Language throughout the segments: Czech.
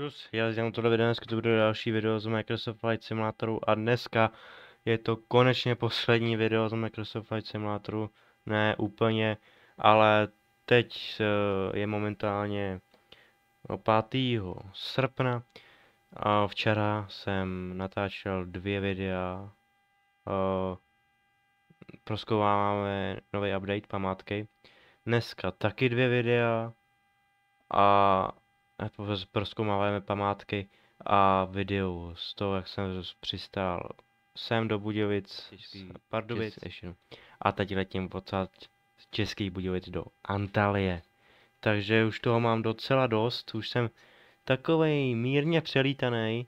Čus, já dělám tohle video, dneska to bude další video z Microsoft Flight Simulatoru a dneska je to konečně poslední video z Microsoft Flight Simulatoru, ne úplně, ale teď eh, je momentálně 5. srpna a včera jsem natáčel dvě videa, eh, proskoumáváme nový update památky, dneska taky dvě videa a proskoumáváme památky a video z toho, jak jsem přistál sem do Budějovic, Pardubic, a teď letím odsad z Českých Budějovic do Antalie. Takže už toho mám docela dost, už jsem takovej mírně přelítaný,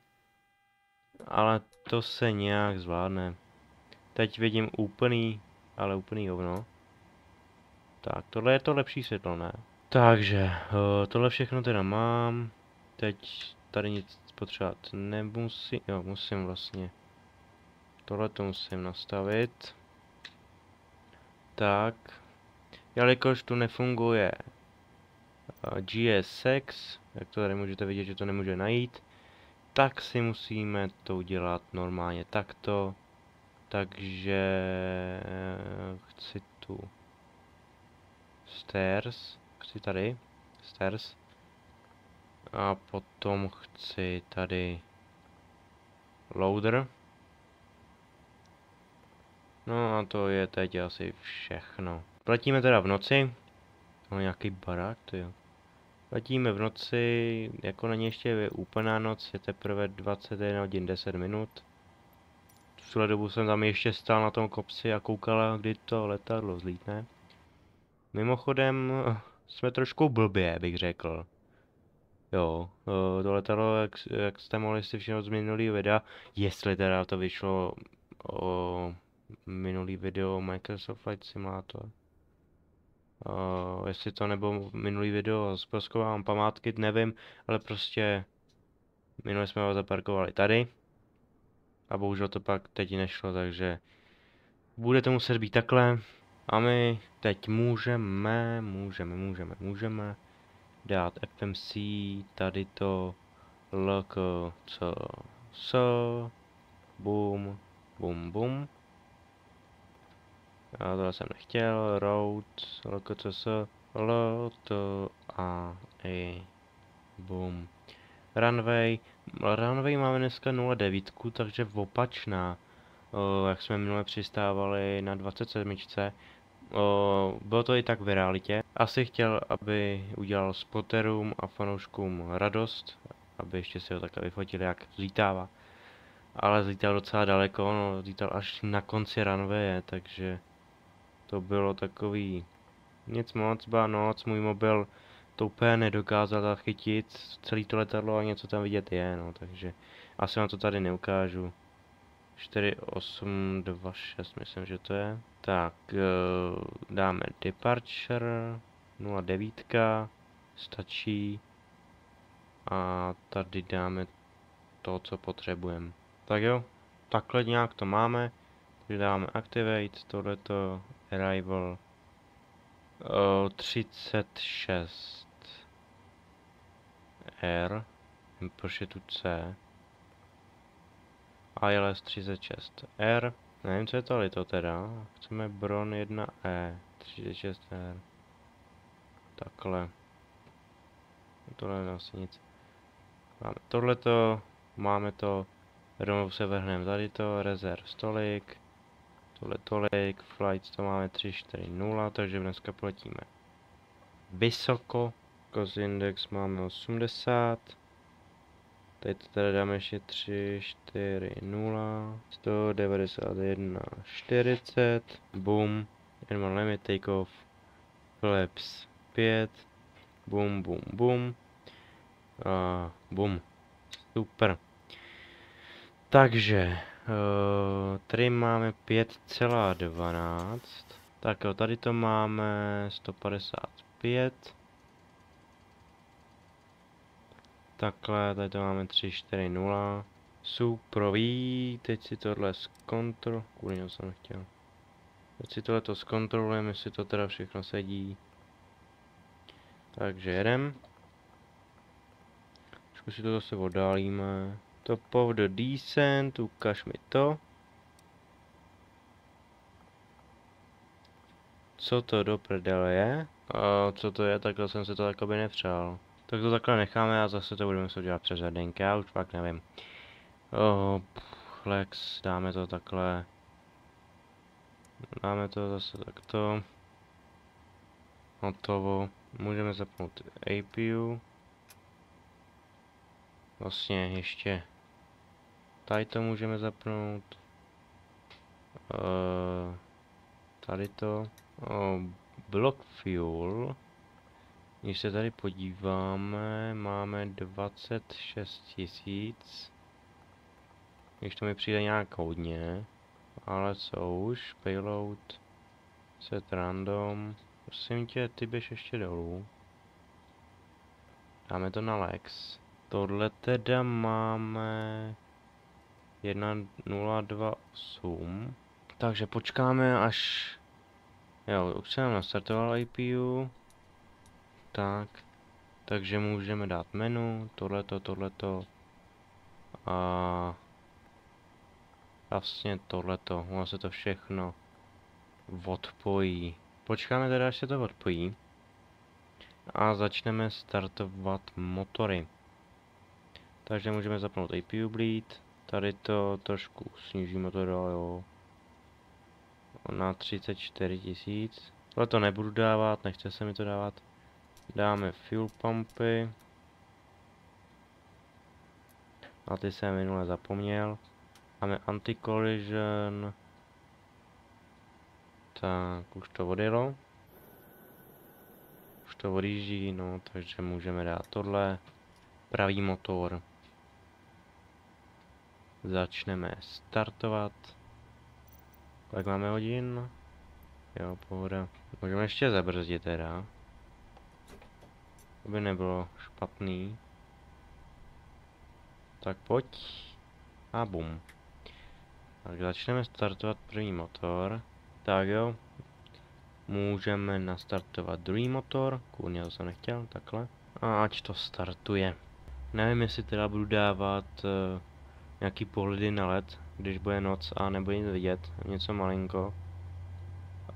ale to se nějak zvládne. Teď vidím úplný, ale úplný hovno. Tak, tohle je to lepší světlo, ne? Takže, uh, tohle všechno teda mám. Teď tady nic potřebovat nemusím, jo, musím vlastně. Tohle to musím nastavit. Tak. Jelikož tu nefunguje uh, GSX, jak to tady můžete vidět, že to nemůže najít, tak si musíme to udělat normálně takto. Takže uh, chci tu stairs chci tady, stairs. A potom chci tady loader. No a to je teď asi všechno. Platíme teda v noci. No nějaký barák, to jo. Platíme v noci, jako není ještě úplná noc, je teprve 21 hodin 10 minut. V tuhle dobu jsem tam ještě stál na tom kopci a koukal, kdy to letadlo zlítne. Mimochodem, jsme trošku blbě, bych řekl. Jo, to letadlo, jak, jak jste mohli si všimnout z minulý videa, jestli teda to vyšlo o minulý video Microsoft Flight Simulator. O, jestli to nebo minulý video zproskovám památky, nevím, ale prostě minule jsme ho zaparkovali tady. A bohužel to pak teď nešlo, takže bude to muset být takhle. A my teď můžeme, můžeme, můžeme, můžeme dát FMC, tady to LK, co, s, boom, boom, boom. Já to jsem nechtěl, road, LKCS, L, T, A, E, boom. Runway, runway máme dneska 0,9, takže opačná jak jsme minule přistávali na 27. Bylo to i tak v realitě. Asi chtěl, aby udělal spoterům a fanouškům radost, aby ještě si ho takhle vyfotili, jak zlítává. Ale zlítal docela daleko, no, zlítal až na konci runwaye, takže to bylo takový nic moc, ba noc, můj mobil to úplně nedokázal chytit, celý to letadlo a něco tam vidět je, no, takže asi vám to tady neukážu. 4826, myslím, že to je. Tak, eh, dáme departure, 09, stačí. A tady dáme to, co potřebujeme. Tak jo, takhle nějak to máme. Takže dáme activate, tohleto, arrival, 36 R, proč je tu C, ILS 36 R. Nevím, co je to to teda. Chceme Bron 1E. 36R. Takhle. Tohle je asi nic. Máme tohleto. Máme to. Rovnou se vrhneme tady to. Rezerv stolik. Tohle tolik. Flights to máme 340. Takže dneska poletíme vysoko. Cost index máme 80. Tady to teda dáme ještě 3, 4, 0, 191, 40, boom, animal limit, take off, flaps 5, boom, boom, boom, a boom, super. Takže, uh, tady máme 5,12, tak jo, tady to máme 155, Takhle, tady to máme 3, 4, 0. Suprový, teď si tohle zkontrol... Kvůli jsem chtěl. Teď si tohle to zkontrolujeme, jestli to teda všechno sedí. Takže jedem. Trošku si to zase oddálíme. Top of the descent, ukaž mi to. Co to do prdele je? A co to je, takhle jsem se to takoby nepřál. Tak to takhle necháme a zase to budeme se dělat přes hrdinky, já už pak nevím. Oh, Lex, dáme to takhle. Dáme to zase takto. Hotovo. Můžeme zapnout APU. Vlastně ještě tady to můžeme zapnout. Uh, tady to. Oh, block fuel. Když se tady podíváme, máme 26 tisíc. Když to mi přijde nějak hodně. Ale co už? Payload. Set random. Prosím tě, ty běž ještě dolů. Dáme to na Lex. Tohle teda máme 1028. Takže počkáme až... Jo, už se nám nastartoval IPU. Tak. Takže můžeme dát menu, tohleto, tohleto. A... Vlastně tohleto, ono se to všechno odpojí. Počkáme teda, až se to odpojí. A začneme startovat motory. Takže můžeme zapnout APU bleed. Tady to trošku snížíme to do, jo. Na 34 tisíc. Ale to nebudu dávat, nechce se mi to dávat. Dáme fuel pumpy. Na ty jsem minule zapomněl. Máme anti-collision. Tak, už to odjelo. Už to odjíždí, no, takže můžeme dát tohle. Pravý motor. Začneme startovat. Kolik máme hodin? Jo, pohoda. Můžeme ještě zabrzdit teda. To by nebylo špatný. Tak pojď. A bum. Tak začneme startovat první motor. Tak jo. Můžeme nastartovat druhý motor. Kurně to jsem nechtěl, takhle. A ať to startuje. Nevím, jestli teda budu dávat uh, nějaký pohledy na led, když bude noc a nebude nic vidět. Něco malinko.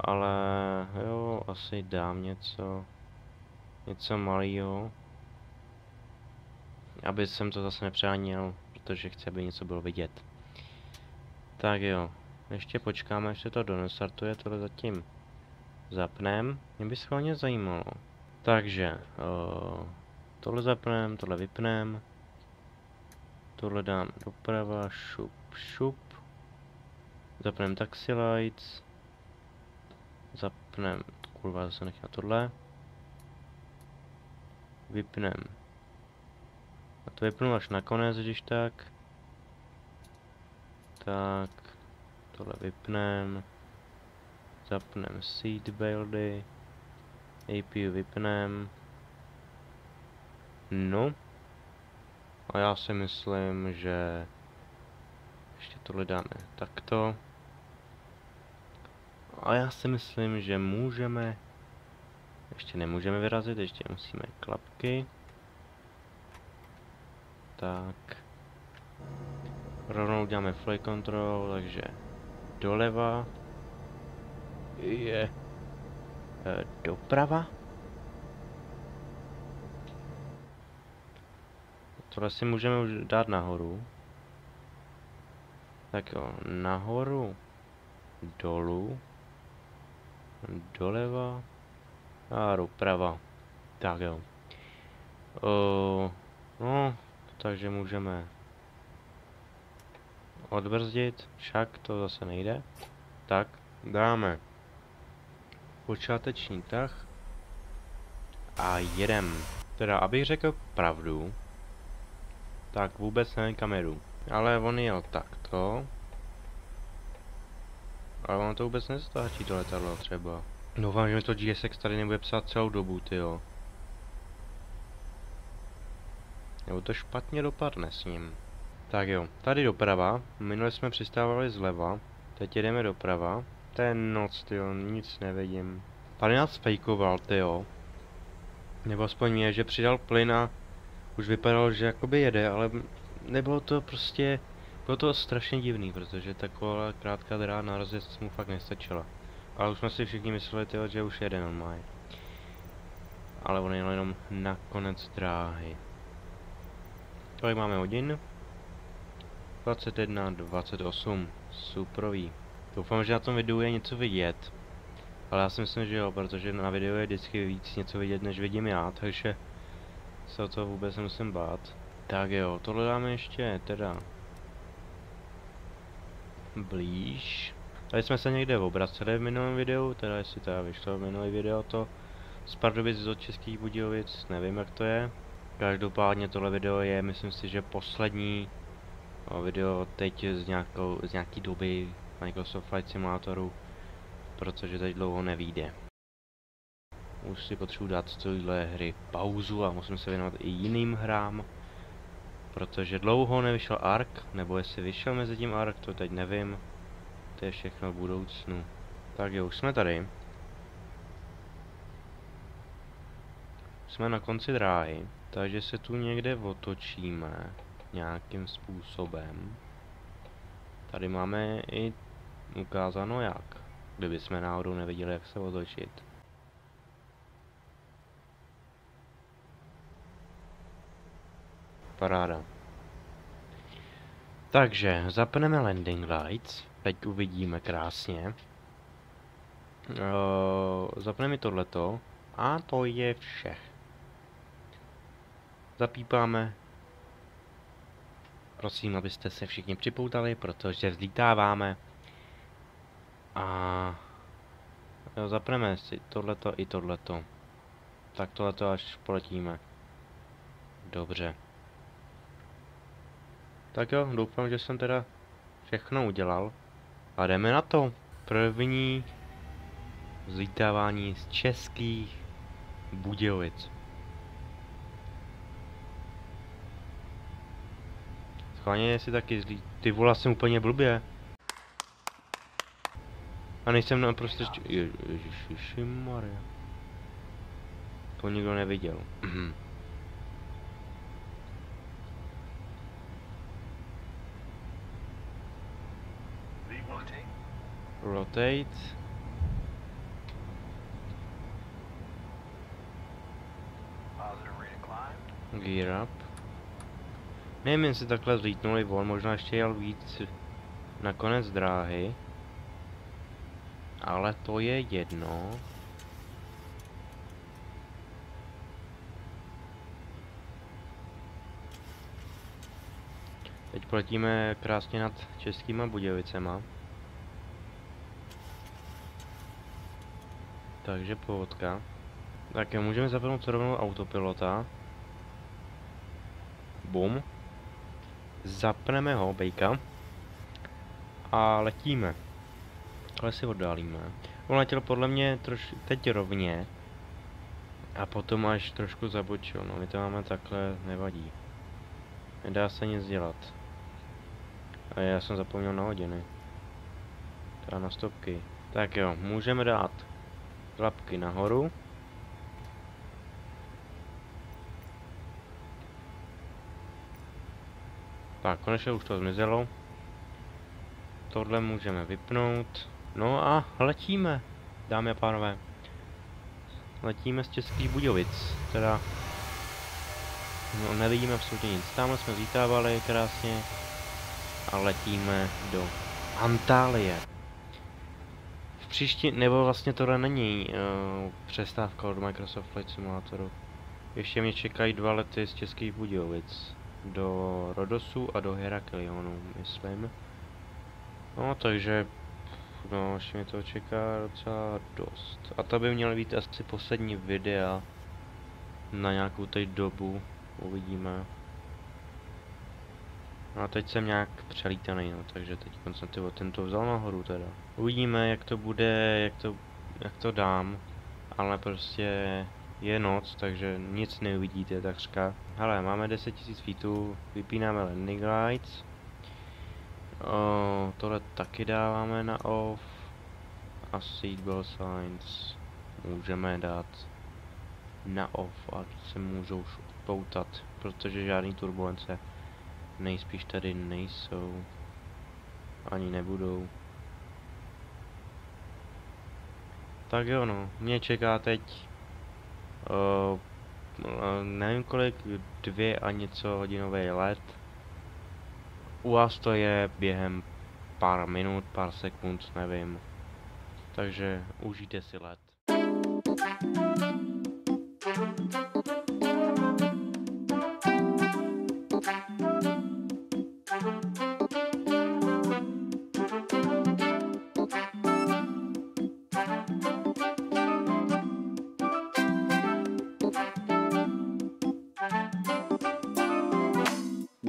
Ale jo, asi dám něco. Něco malého. Aby jsem to zase nepřáněl, protože chci, aby něco bylo vidět. Tak jo, ještě počkáme, až se to donestartuje, tohle zatím zapnem. Mě by schválně zajímalo. Takže, uh, tohle zapnem, tohle vypnem. Tohle dám doprava, šup, šup. Zapnem taxi lights. Zapnem, kurva, zase nechám tohle. Vypnem. A to vypnu až nakonec, když tak. Tak. Tohle vypnem. Zapnem seat buildy. APU vypnem. No. A já si myslím, že ještě tohle dáme takto. A já si myslím, že můžeme ještě nemůžeme vyrazit, ještě musíme klapky. Tak. Rovnou děláme flight control, takže doleva je e, doprava. Tohle si můžeme už dát nahoru. Tak jo, nahoru, dolů, doleva a doprava. Tak jo. O, no, takže můžeme odbrzdit, však to zase nejde. Tak, dáme počáteční tah a jedem. Teda, abych řekl pravdu, tak vůbec nevím kameru. Ale on jel takto. Ale on to vůbec nestáčí to letadlo třeba. Doufám, že mi to GSX tady nebude psát celou dobu, tyjo. Nebo to špatně dopadne s ním. Tak jo, tady doprava. Minule jsme přistávali zleva. Teď jedeme doprava. To je noc, tyjo, nic nevidím. Tady nás fejkoval, tyjo. Nebo aspoň mě, že přidal plyn a už vypadalo, že jakoby jede, ale nebylo to prostě, bylo to strašně divný, protože taková krátká dráha na rozjezd mu fakt nestačila. Ale už jsme si všichni mysleli, tyjo, že už jede normálně. Ale on jel jenom na konec dráhy. Kolik máme hodin? 21, 28. Superový. Doufám, že na tom videu je něco vidět. Ale já si myslím, že jo, protože na videu je vždycky víc něco vidět, než vidím já, takže se o to vůbec nemusím bát. Tak jo, tohle dáme ještě teda blíž. Tady jsme se někde obraceli v minulém videu, teda jestli teda vyšlo v minulý video to z Pardubic do Českých Budějovic, nevím jak to je. Každopádně tohle video je, myslím si, že poslední video teď z, nějakou, z nějaký doby Microsoft Flight Simulatoru, protože teď dlouho nevíde. Už si potřebuji dát z téhle hry pauzu a musím se věnovat i jiným hrám, protože dlouho nevyšel Ark, nebo jestli vyšel mezi tím Ark, to teď nevím. To je všechno v budoucnu. Tak jo, už jsme tady. Jsme na konci dráhy, takže se tu někde otočíme nějakým způsobem. Tady máme i ukázáno jak, kdyby jsme náhodou nevěděli, jak se otočit. Paráda. Takže zapneme landing lights. Teď uvidíme krásně. Uh, zapneme tohleto. A to je vše. Zapípáme. Prosím, abyste se všichni připoutali, protože vzlítáváme. A jo, zapneme si tohleto i tohleto. Tak tohleto až poletíme. Dobře. Tak jo, doufám, že jsem teda všechno udělal. A jdeme na to. První zlítávání z českých Budějovic. Schválně si taky zlí... Ty vole, jsem úplně blbě. A nejsem naprosto... Ježišimaria. To nikdo neviděl. Rotate. Gear up. Nevím, jestli takhle zlítnuli von, možná ještě jel víc na konec dráhy. Ale to je jedno. Teď poletíme krásně nad českýma Budějovicema. Takže povodka. Tak můžeme zapnout rovnou autopilota. Bum. Zapneme ho, bejka. A letíme. Ale si oddálíme. On letěl podle mě troš, teď rovně. A potom až trošku zabočil. No my to máme takhle, nevadí. Nedá se nic dělat. A já jsem zapomněl na hodiny. Teda na stopky. Tak jo, můžeme dát klapky nahoru. Tak, konečně už to zmizelo. Tohle můžeme vypnout. No a letíme, dámy a pánové. Letíme z Českých Budějovic, teda... No, nevidíme absolutně nic. Tamhle jsme zítávali krásně. A letíme do Antálie. Příští, nebo vlastně tohle není uh, přestávka od Microsoft Flight Simulatoru. Ještě mě čekají dva lety z Českých Budějovic do Rodosu a do Heraklionu, myslím. No, takže no, ještě mě to čeká docela dost. A to by měly být asi poslední videa na nějakou teď dobu. Uvidíme. No a teď jsem nějak přelítaný, no, takže teď jsem ty tento vzal nahoru teda. Uvidíme, jak to bude, jak to, jak to dám, ale prostě je noc, takže nic neuvidíte takřka. Hele, máme 10 000 feetů, vypínáme landing lights. O, tohle taky dáváme na off. A seatbelt signs můžeme dát na off a se můžou rozpoutat, protože žádný turbulence nejspíš tady nejsou. Ani nebudou. Tak jo no, mě čeká teď uh, nevím kolik, dvě a něco hodinový let. U vás to je během pár minut, pár sekund, nevím. Takže užijte si let.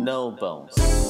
No bones.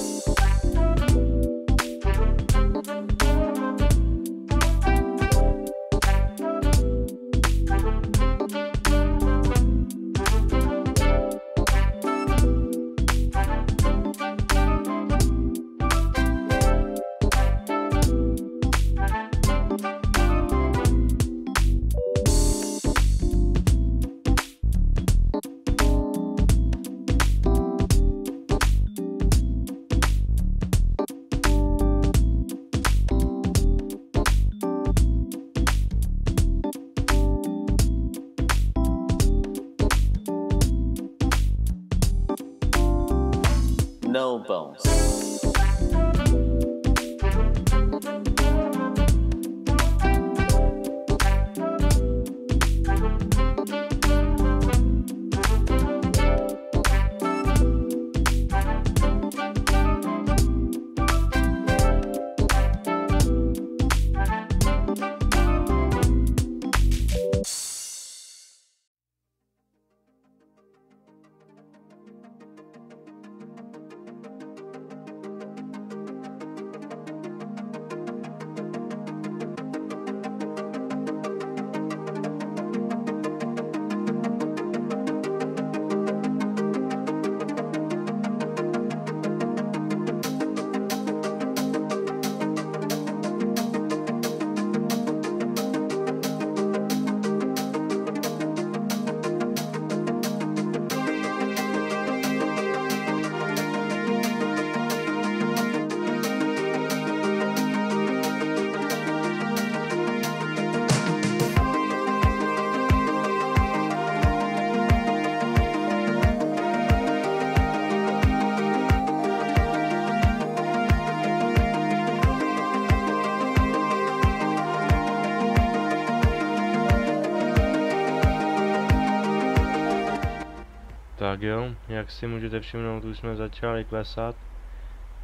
Tak jo, jak si můžete všimnout, už jsme začali klesat.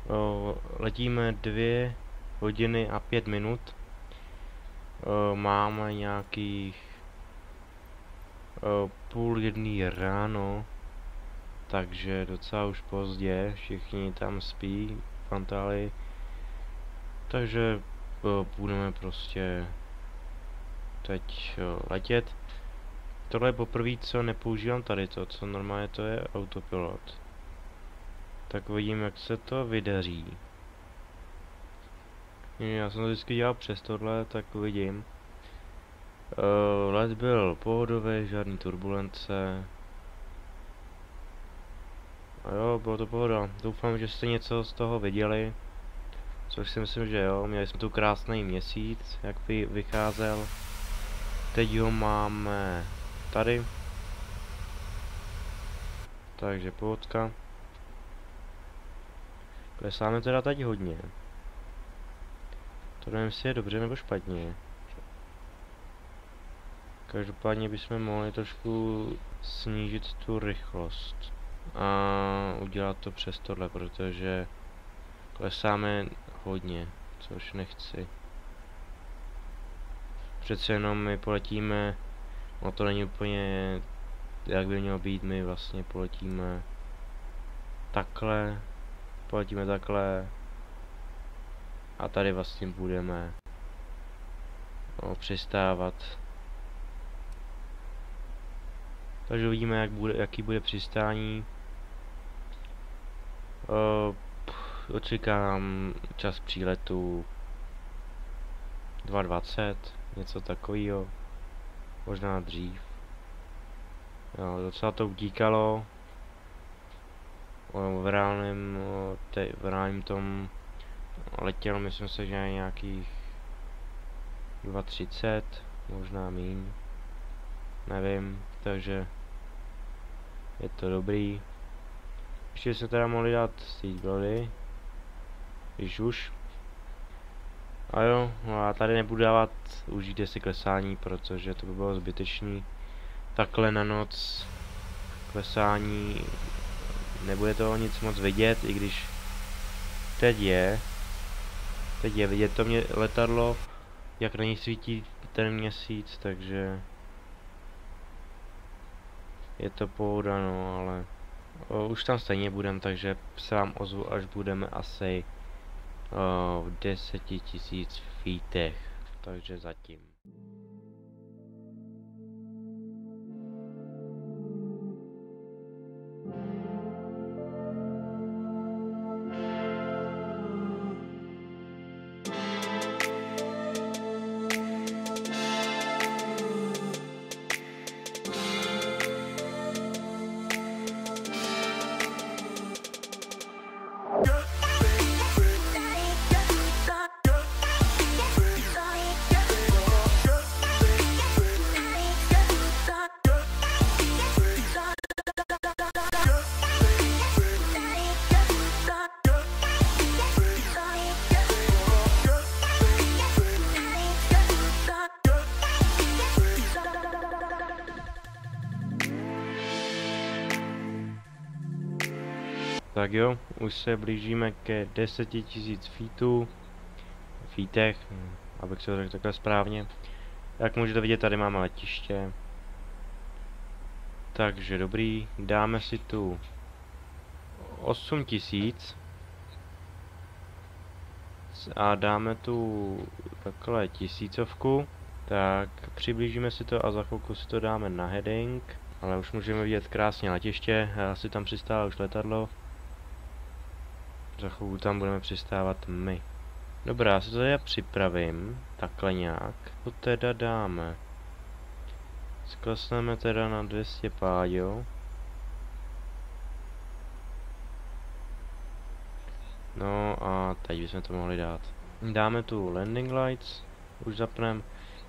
O, letíme dvě hodiny a pět minut. O, máme nějakých o, půl jedný ráno, takže docela už pozdě, všichni tam spí, fantály. Takže o, budeme prostě teď o, letět. Tohle je poprvé, co nepoužívám tady to, co normálně to je autopilot. Tak vidím, jak se to vydaří. Já jsem to vždycky dělal přes tohle, tak vidím. Uh, let byl pohodový, žádný turbulence. A jo, bylo to pohoda. Doufám, že jste něco z toho viděli. Což si myslím, že jo. Měli jsme tu krásný měsíc, jak vy vycházel. Teď ho máme tady. Takže pohodka. Klesáme teda teď hodně. To nevím, jestli je dobře nebo špatně. Každopádně bychom mohli trošku snížit tu rychlost. A udělat to přes tohle, protože klesáme hodně, což nechci. Přece jenom my poletíme No to není úplně jak by mělo být, my vlastně poletíme takhle, poletíme takhle a tady vlastně budeme no, přistávat. Takže uvidíme, jak bude, jaký bude přistání. O, očekávám čas příletu 2.20, něco takového možná dřív. Jo, docela to utíkalo, v reálném, te, v reálném tom letěl, myslím se, že nějakých 2.30, možná míň, nevím, takže je to dobrý. Ještě se teda mohli dát seatbelty, když už. A jo, no já tady nebudu dávat užijte si klesání, protože to by bylo zbytečný. Takhle na noc klesání nebude to nic moc vidět, i když teď je. Teď je vidět to mě letadlo, jak na něj svítí ten měsíc, takže je to pouda, no, ale o, už tam stejně budem, takže se vám ozvu, až budeme asi v deseti tisíc feetech, takže zatím. Tak jo, už se blížíme ke 10 tisíc feetů, feetech, hm, abych se to řekl takhle správně. Jak můžete vidět, tady máme letiště. Takže dobrý, dáme si tu 8 tisíc. A dáme tu takhle tisícovku. Tak přiblížíme si to a za chvilku si to dáme na heading. Ale už můžeme vidět krásně letiště, asi tam přistává už letadlo. Za chvilku tam budeme přistávat my. Dobrá, já si to já připravím, takhle nějak. To teda dáme. Sklesneme teda na 200 páďo. No a teď bychom to mohli dát. Dáme tu landing lights, už zapneme.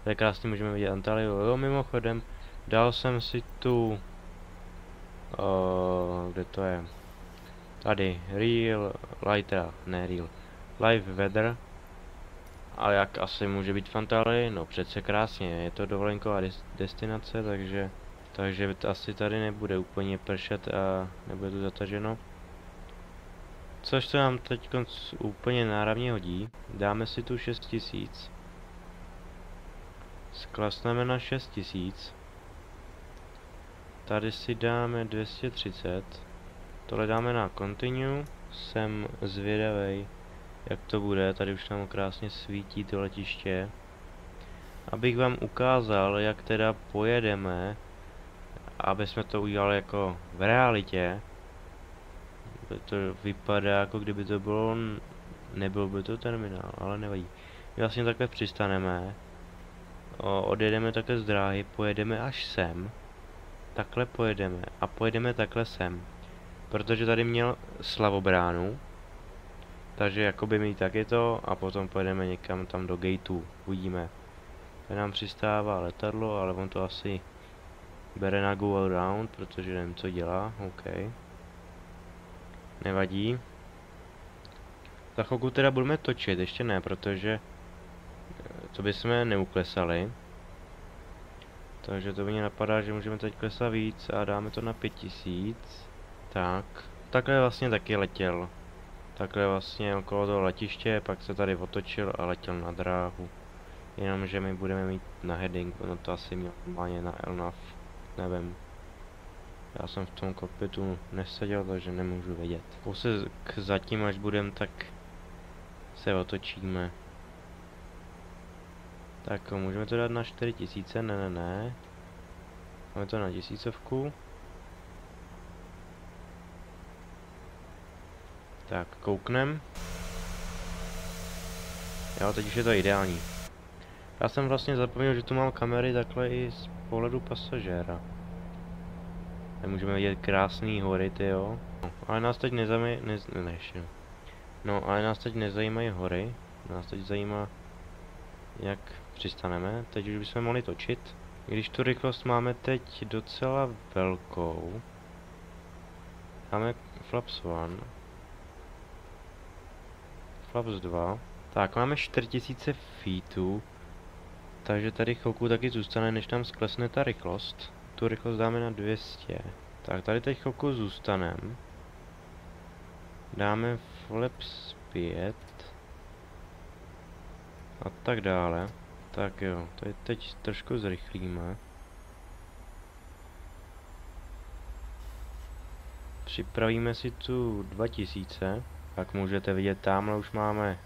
Tady krásně můžeme vidět Antalio. Jo, mimochodem, dal jsem si tu... Uh, kde to je? Tady, real, lighter, ne real, live weather. Ale jak asi může být Fantali? No přece krásně, je to dovolenková des destinace, takže takže to asi tady nebude úplně pršet a nebude tu zataženo. Což se nám teď úplně náravně hodí. Dáme si tu 6000. Sklasneme na 6000. Tady si dáme 230. Tohle dáme na continue. Jsem zvědavý, jak to bude. Tady už nám krásně svítí to letiště. Abych vám ukázal, jak teda pojedeme, aby jsme to udělali jako v realitě. To vypadá, jako kdyby to bylo, nebyl by to terminál, ale nevadí. My vlastně takhle přistaneme, odjedeme takhle z dráhy, pojedeme až sem, takhle pojedeme a pojedeme takhle sem. Protože tady měl slavobránu. Takže jakoby mi tak je to a potom pojedeme někam tam do gateu. Uvidíme. Tady nám přistává letadlo, ale on to asi bere na go around, protože nevím co dělá. OK. Nevadí. Za chvilku teda budeme točit, ještě ne, protože to bychom neuklesali. Takže to mě napadá, že můžeme teď klesat víc a dáme to na 5000. Tak, takhle vlastně taky letěl. Takhle vlastně okolo toho letiště, pak se tady otočil a letěl na dráhu. Jenomže my budeme mít na heading, no to asi měl normálně na LNAV, nevím. Já jsem v tom kokpitu neseděl, takže nemůžu vědět. Pouze k zatím, až budem, tak se otočíme. Tak můžeme to dát na 4000, ne, ne, ne. Máme to na tisícovku. Tak, kouknem. Jo, teď už je to ideální. Já jsem vlastně zapomněl, že tu mám kamery takhle i z pohledu pasažéra. Tady můžeme vidět krásný hory, jo. No, ale nás teď nezajímají, ne, ne, ještě. No, ale nás teď nezajímají hory, nás teď zajímá, jak přistaneme. Teď už bychom mohli točit. Když tu rychlost máme teď docela velkou. Máme flaps 1. Flaps 2. Tak, máme 4000 feetů. Takže tady chvilku taky zůstane, než tam sklesne ta rychlost. Tu rychlost dáme na 200. Tak, tady teď chvilku zůstanem. Dáme flaps 5. A tak dále. Tak jo, tady teď trošku zrychlíme. Připravíme si tu 2000. Jak můžete vidět, tamhle už máme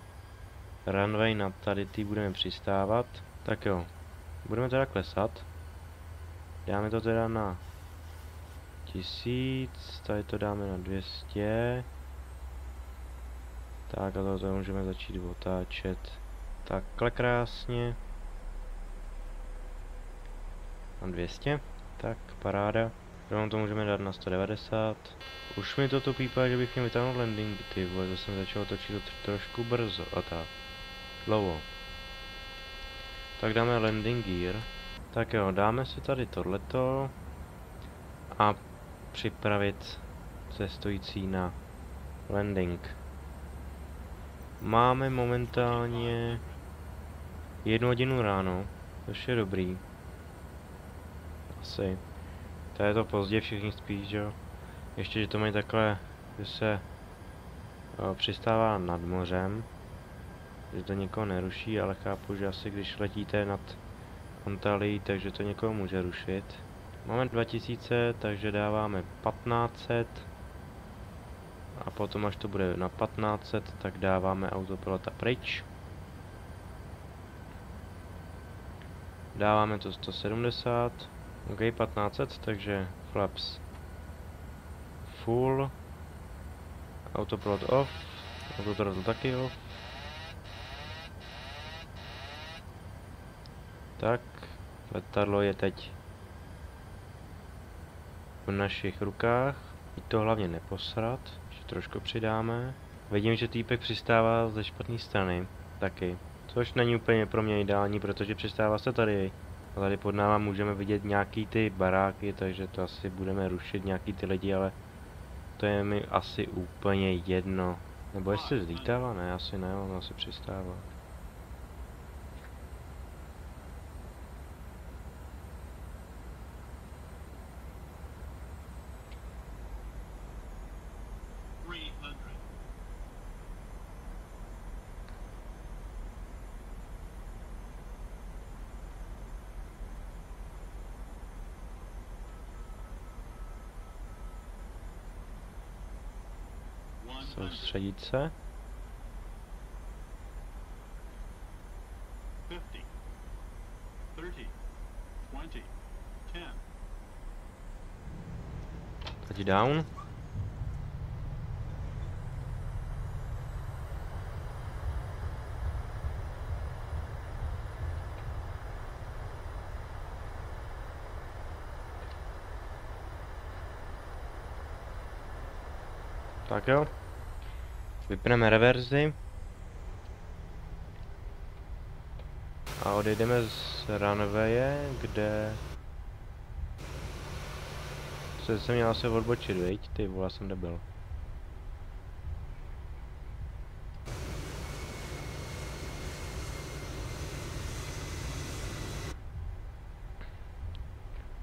runway na tady ty budeme přistávat. Tak jo, budeme teda klesat. Dáme to teda na 1000, tady to dáme na 200. Tak a to můžeme začít otáčet takhle krásně. Mám 200, tak paráda. Rovnou to můžeme dát na 190. Už mi toto pípá, že bych měl vytáhnout landing, ty vole, to jsem začal točit trošku brzo a tak. Dlouho. Tak dáme landing gear. Tak jo, dáme si tady tohleto. A připravit cestující na landing. Máme momentálně jednu hodinu ráno, což je dobrý. Asi. To je to pozdě všichni spíš, jo. Ještě, že to mají takhle, že se o, přistává nad mořem. Že to nikoho neruší, ale chápu, že asi když letíte nad Antalii, takže to někoho může rušit. Máme 2000, takže dáváme 1500. A potom, až to bude na 1500, tak dáváme autopilota pryč. Dáváme to 170. OK, 1500, takže flaps full. Autopilot off. Autopilot taky off. Tak, letadlo je teď v našich rukách. I to hlavně neposrat, že trošku přidáme. Vidím, že týpek přistává ze špatné strany, taky. Což není úplně pro mě ideální, protože přistává se tady. A tady pod náma můžeme vidět nějaký ty baráky, takže to asi budeme rušit nějaký ty lidi, ale to je mi asi úplně jedno. Nebo jestli zlítává? Ne, asi ne, on asi přistává. Soustředit se. 50, 30, 20, 10. Touchdown. Tak jo. Vypneme reverzi. A odejdeme z runwaye, kde... Se jsem měl asi odbočit, viď? Ty vole, jsem debil.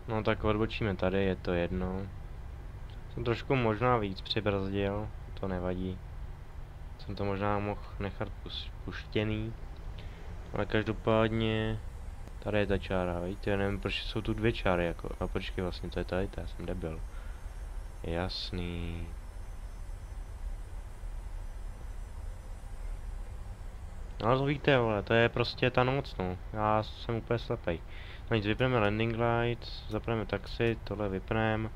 No tak odbočíme tady, je to jedno. Jsem trošku možná víc přibrzdil, to nevadí. Jsem to možná mohl nechat puštěný. Ale každopádně tady je ta čára, víte, já nevím proč jsou tu dvě čáry jako, a počkej vlastně, to je tady, já jsem debil. Jasný. No to víte, vole, to je prostě ta noc, no. Já jsem úplně slepej. No nic, vypneme landing light, zapneme taxi, tohle vypneme.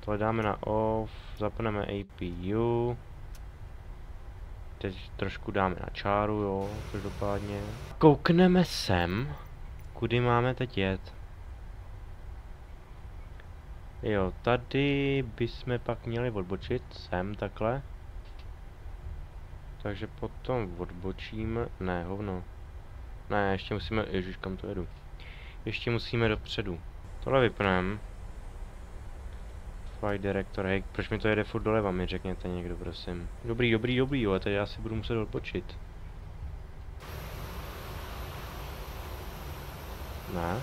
Tohle dáme na off, zapneme APU. Teď trošku dáme na čáru, jo, každopádně. Koukneme sem, kudy máme teď jet. Jo, tady bychom pak měli odbočit sem takhle. Takže potom odbočíme, ne hovno. Ne, ještě musíme, ježiš, kam to jedu. Ještě musíme dopředu. Tohle vypnem. Flight director, hej, proč mi to jede furt doleva, mi řekněte někdo, prosím. Dobrý, dobrý, dobrý, ale teď já si budu muset odpočit. Ne?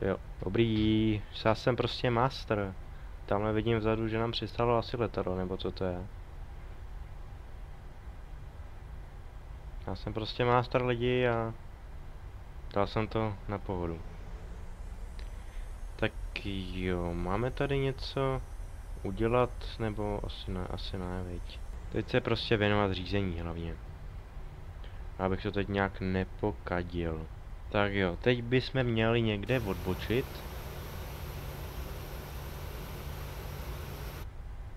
Jo, dobrý, já jsem prostě master. Tamhle vidím vzadu, že nám přistalo asi letadlo, nebo co to je. Já jsem prostě master lidi a dal jsem to na pohodu. Tak jo, máme tady něco udělat, nebo asi ne, asi ne, viď. Teď se prostě věnovat řízení hlavně. Abych to teď nějak nepokadil. Tak jo, teď bychom měli někde odbočit.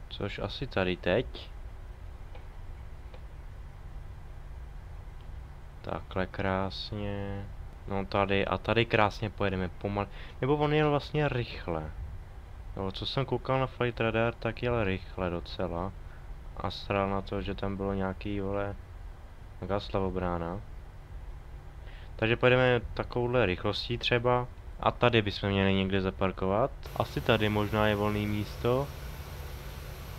Což asi tady teď. Takhle krásně. No tady a tady krásně pojedeme pomal. Nebo on jel vlastně rychle. No, co jsem koukal na Flight Radar, tak jel rychle docela. A stral na to, že tam bylo nějaký, vole, nějaká slavobrána. Takže pojedeme takovouhle rychlostí třeba. A tady bychom měli někde zaparkovat. Asi tady možná je volné místo.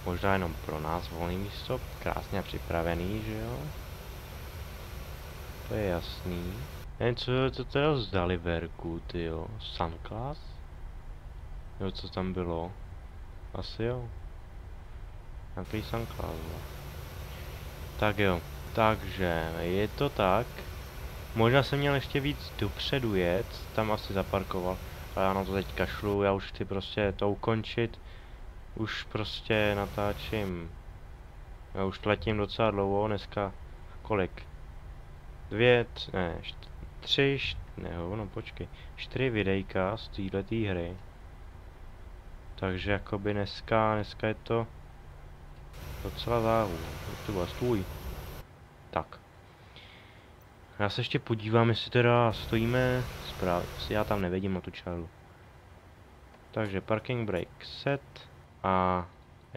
Možná jenom pro nás volné místo. Krásně připravený, že jo? To je jasný. Nevím, co to teda z Daliverku, tyjo. Sunclass? Jo, co tam bylo? Asi jo. Nějaký Sunclass, no. Tak jo. Takže, je to tak. Možná jsem měl ještě víc dopředu jet, tam asi zaparkoval. Ale já na to teď kašlu, já už chci prostě to ukončit. Už prostě natáčím. Já už letím docela dlouho, dneska kolik? Dvě, tři, ne, št, tři, ne, no počkej, čtyři videjka z této hry. Takže jakoby dneska, dneska je to docela záhu. To byl stůj. Tak. Já se ještě podívám, jestli teda stojíme správně. Já tam nevidím na tu čáru. Takže parking brake set a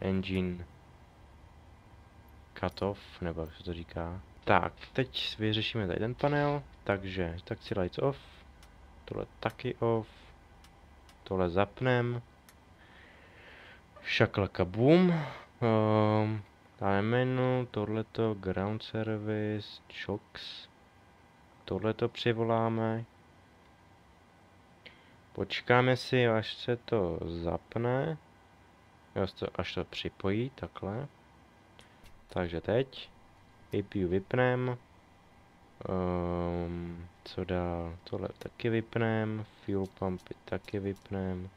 engine cut off, nebo jak se to říká. Tak, teď vyřešíme tady ten panel, takže taxi lights off, tohle taky off, tohle zapnem, šaklaka boom, um, dáme menu, tohleto ground service, chocks, tohle to přivoláme. Počkáme si, až se to zapne. Až to, až to připojí, takhle. Takže teď. APU vypnem. Um, co dál? Tohle taky vypnem. Fuel pumpy taky vypnem.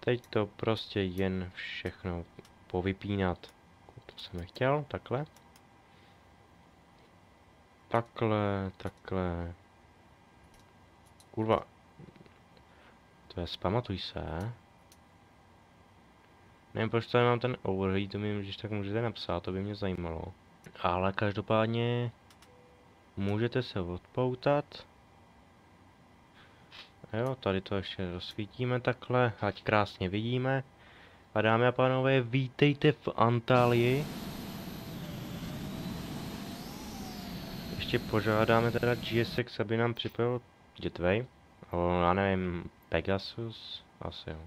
Teď to prostě jen všechno povypínat. To jsem chtěl, takhle. Takhle, takhle. Kurva. To je, zpamatuj se. Nevím, proč tady mám ten overheat, to mi když tak můžete napsat, to by mě zajímalo. Ale každopádně můžete se odpoutat. Jo, tady to ještě rozsvítíme takhle, ať krásně vidíme. A dámy a pánové, vítejte v Antálii. Ještě požádáme teda GSX, aby nám připojil Gateway. O, já nevím, Pegasus? Asi jo.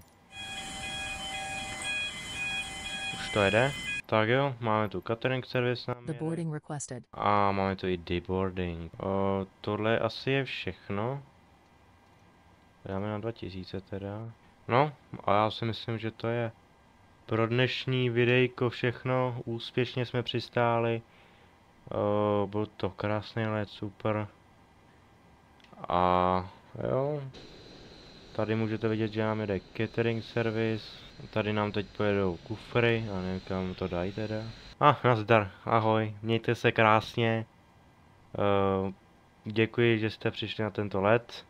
Už to jede? Tak jo, máme tu catering service nám The boarding requested. A máme tu i deboarding. O, tohle asi je všechno. Dáme na 2000 teda. No, a já si myslím, že to je pro dnešní videjko všechno. Úspěšně jsme přistáli. O, byl to krásný let, super. A jo. Tady můžete vidět, že nám jede catering service. Tady nám teď pojedou kufry, a nevím kam to dají teda. A ah, nazdar, ahoj, mějte se krásně. Uh, děkuji, že jste přišli na tento let.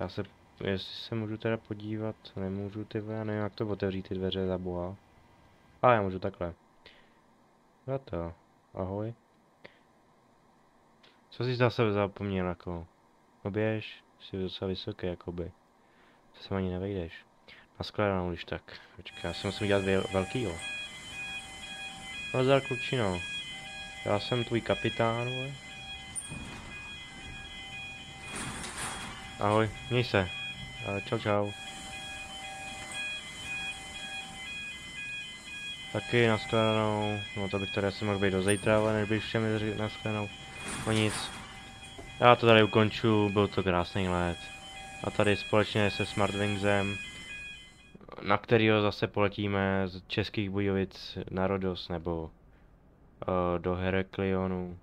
Já se, jestli se můžu teda podívat, nemůžu ty já nevím jak to otevřít ty dveře za boha. A já můžu takhle. Já to, ahoj. Co jsi zase zapomněl jako? Oběž, jsi docela vysoký jakoby. To se ani nevejdeš. Naschledanou, když tak. Počkej, já si musím dělat vel- velkýho. Nazdar klučino. Já jsem tvůj kapitán, vole. Ahoj, měj se. A čau čau. Taky naschledanou. No to bych tady asi mohl být do zítra, ale než bych všem naschledanou. No nic. Já to tady ukonču, byl to krásný let. A tady společně se Smartwingsem, na kterýho zase poletíme z Českých Budějovic na Rodos nebo uh, do Heraklionu.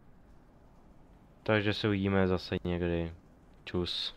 Takže se uvidíme zase někdy. Čus.